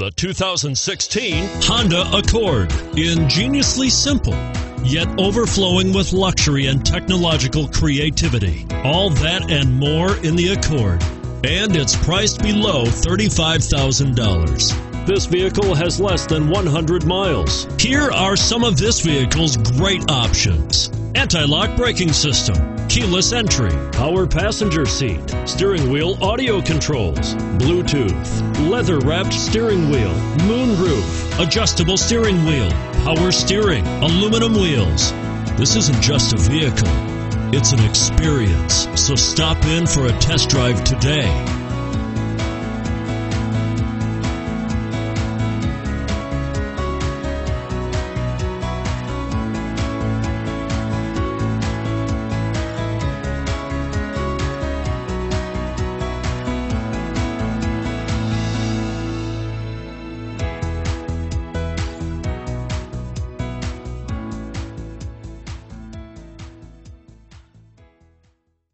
The 2016 Honda Accord. Ingeniously simple, yet overflowing with luxury and technological creativity. All that and more in the Accord. And it's priced below $35,000. This vehicle has less than 100 miles. Here are some of this vehicle's great options anti-lock braking system, keyless entry, power passenger seat, steering wheel audio controls, Bluetooth, leather wrapped steering wheel, moonroof, adjustable steering wheel, power steering, aluminum wheels. This isn't just a vehicle, it's an experience. So stop in for a test drive today.